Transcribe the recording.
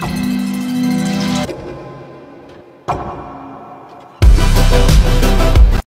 Bye.